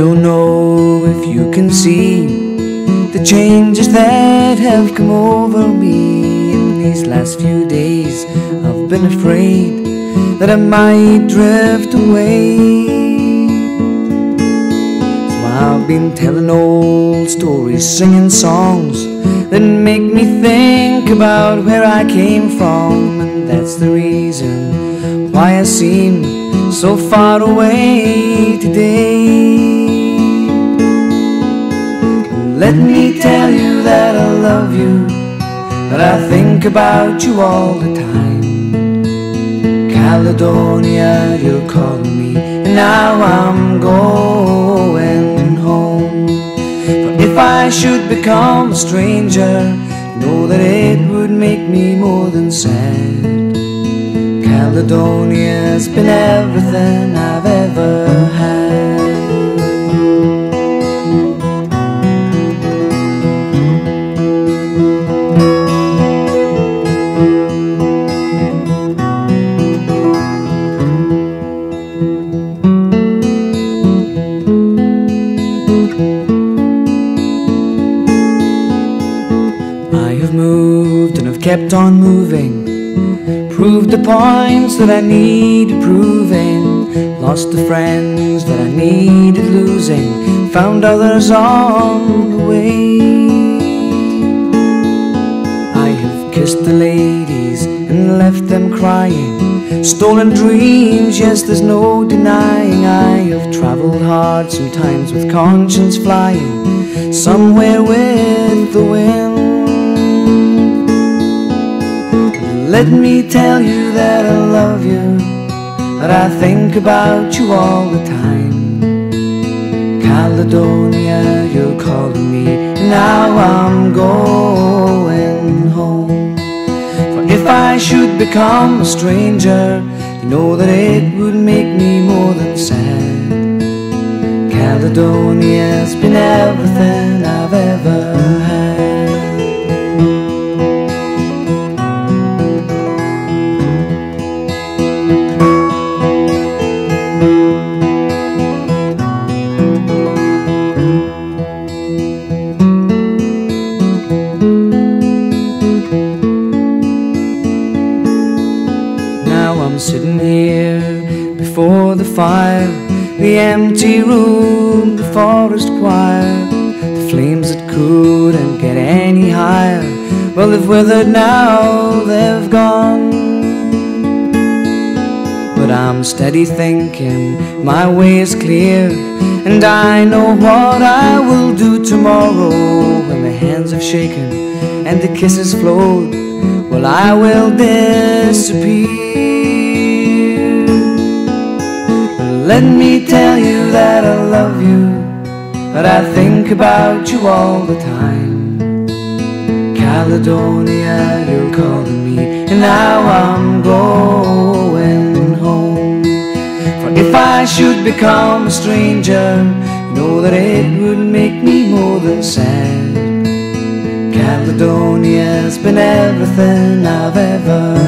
don't know if you can see the changes that have come over me in these last few days. I've been afraid that I might drift away. So I've been telling old stories, singing songs that make me think about where I came from, and that's the reason why I seem so far away today. Let me tell you that I love you, that I think about you all the time. Caledonia, you're calling me, and now I'm going home. For if I should become a stranger, know that it would make me more than sad. Caledonia's been everything I've ever had. Moved and have kept on moving. Proved the points that I needed proving. Lost the friends that I needed losing. Found others on the way. I have kissed the ladies and left them crying. Stolen dreams, yes, there's no denying. I have traveled hard, sometimes with conscience flying. Somewhere with Let me tell you that I love you, that I think about you all the time. Caledonia, you're calling me, now I'm going home. For if I should become a stranger, you know that it would make me more than sad. Caledonia's been everything I've ever fire, the empty room, the forest choir, the flames that couldn't get any higher. Well, they've withered now, they've gone. But I'm steady thinking, my way is clear, and I know what I will do tomorrow when the hands have shaken and the kisses flowed. Well, I will disappear. Let me tell you that I love you, But I think about you all the time. Caledonia, you're calling me, and now I'm going home. For if I should become a stranger, know that it would make me more than sad. Caledonia's been everything I've ever.